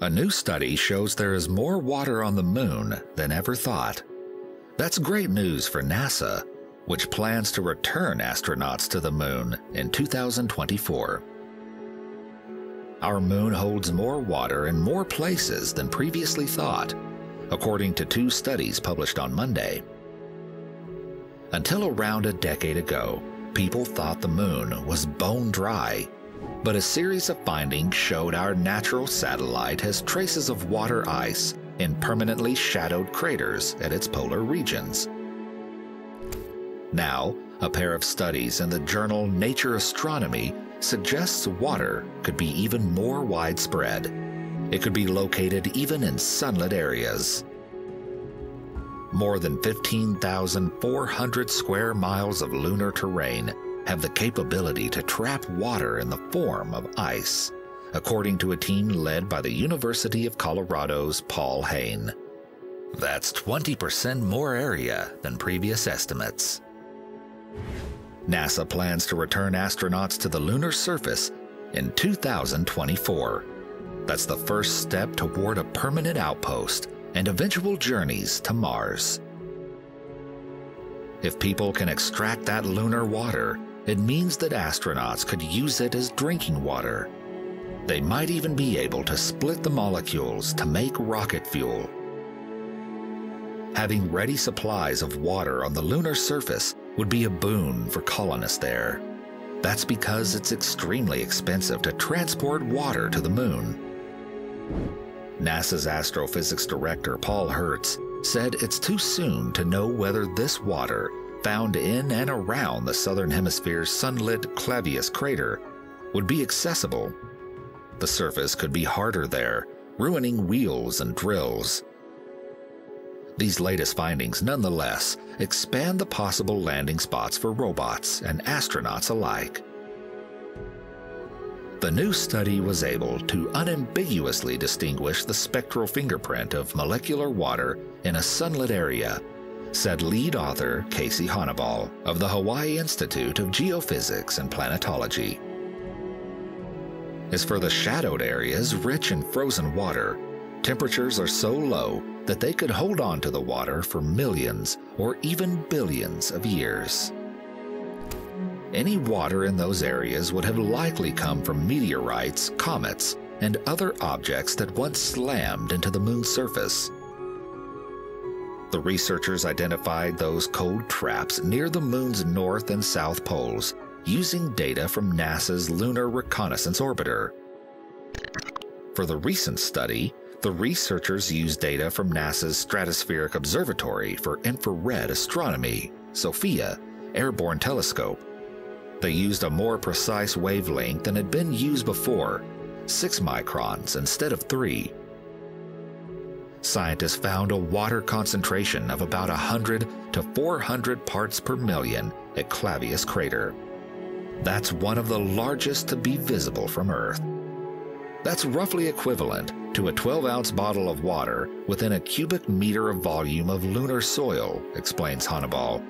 A new study shows there is more water on the moon than ever thought. That's great news for NASA, which plans to return astronauts to the moon in 2024. Our moon holds more water in more places than previously thought, according to two studies published on Monday. Until around a decade ago, people thought the moon was bone dry, but a series of findings showed our natural satellite has traces of water ice in permanently shadowed craters at its polar regions. Now, a pair of studies in the journal Nature Astronomy suggests water could be even more widespread. It could be located even in sunlit areas. More than 15,400 square miles of lunar terrain have the capability to trap water in the form of ice, according to a team led by the University of Colorado's Paul Hayne. That's 20% more area than previous estimates. NASA plans to return astronauts to the lunar surface in 2024. That's the first step toward a permanent outpost and eventual journeys to Mars. If people can extract that lunar water, it means that astronauts could use it as drinking water. They might even be able to split the molecules to make rocket fuel. Having ready supplies of water on the lunar surface would be a boon for colonists there. That's because it's extremely expensive to transport water to the moon. NASA's astrophysics director, Paul Hertz, said it's too soon to know whether this water, found in and around the southern hemisphere's sunlit Clavius crater, would be accessible. The surface could be harder there, ruining wheels and drills. These latest findings, nonetheless, expand the possible landing spots for robots and astronauts alike. The new study was able to unambiguously distinguish the spectral fingerprint of molecular water in a sunlit area, said lead author Casey Honniball of the Hawaii Institute of Geophysics and Planetology. As for the shadowed areas rich in frozen water, temperatures are so low that they could hold on to the water for millions or even billions of years. Any water in those areas would have likely come from meteorites, comets, and other objects that once slammed into the moon's surface. The researchers identified those cold traps near the moon's north and south poles using data from NASA's Lunar Reconnaissance Orbiter. For the recent study, the researchers used data from NASA's Stratospheric Observatory for Infrared Astronomy, SOFIA, Airborne Telescope, they used a more precise wavelength than had been used before, 6 microns instead of 3. Scientists found a water concentration of about 100 to 400 parts per million at Clavius crater. That's one of the largest to be visible from Earth. That's roughly equivalent to a 12 ounce bottle of water within a cubic meter of volume of lunar soil, explains Honniball.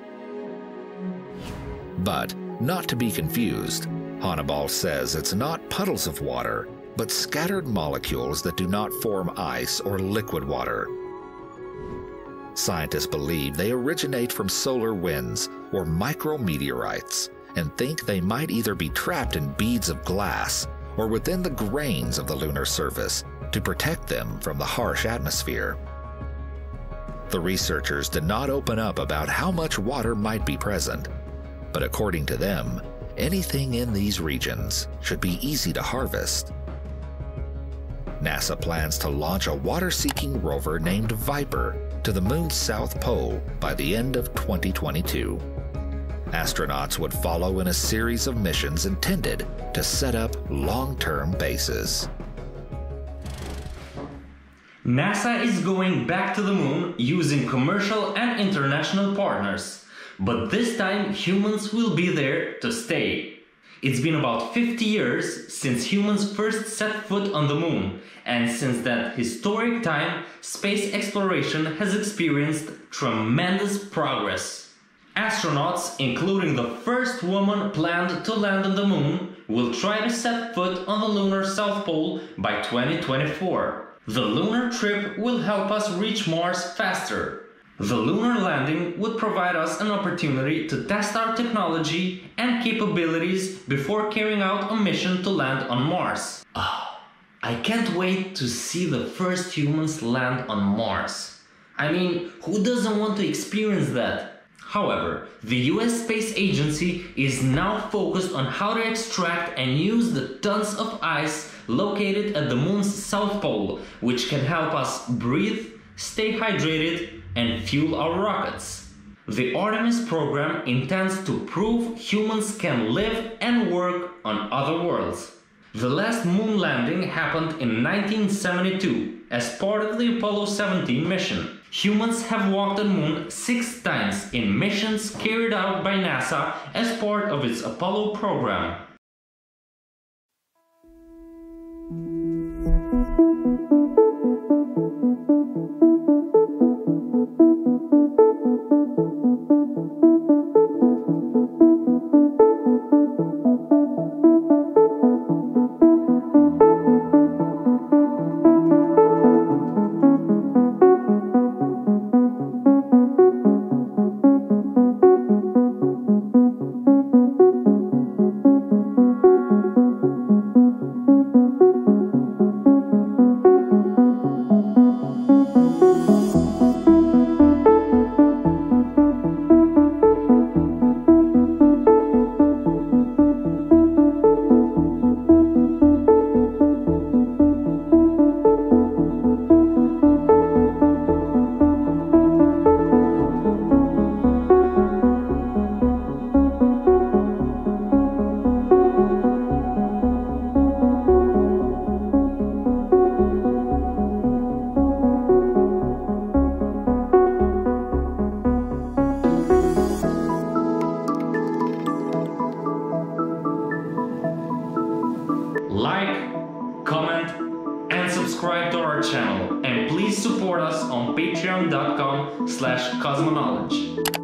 But not to be confused, Honniball says it's not puddles of water, but scattered molecules that do not form ice or liquid water. Scientists believe they originate from solar winds or micrometeorites and think they might either be trapped in beads of glass or within the grains of the lunar surface to protect them from the harsh atmosphere. The researchers did not open up about how much water might be present, but according to them, anything in these regions should be easy to harvest. NASA plans to launch a water seeking rover named Viper to the moon's south pole by the end of 2022. Astronauts would follow in a series of missions intended to set up long term bases. NASA is going back to the moon using commercial and international partners. But this time humans will be there to stay. It's been about 50 years since humans first set foot on the moon, and since that historic time, space exploration has experienced tremendous progress. Astronauts, including the first woman planned to land on the moon, will try to set foot on the lunar south pole by 2024. The lunar trip will help us reach Mars faster. The lunar landing would provide us an opportunity to test our technology and capabilities before carrying out a mission to land on Mars. Ah, I can't wait to see the first humans land on Mars. I mean, who doesn't want to experience that? However, the US Space Agency is now focused on how to extract and use the tons of ice located at the moon's south pole, which can help us breathe, stay hydrated, and fuel our rockets. The Artemis program intends to prove humans can live and work on other worlds. The last moon landing happened in 1972 as part of the Apollo 17 mission. Humans have walked the moon six times in missions carried out by NASA as part of its Apollo program. Comment, and subscribe to our channel. And please support us on patreon.com slash cosmoknowledge.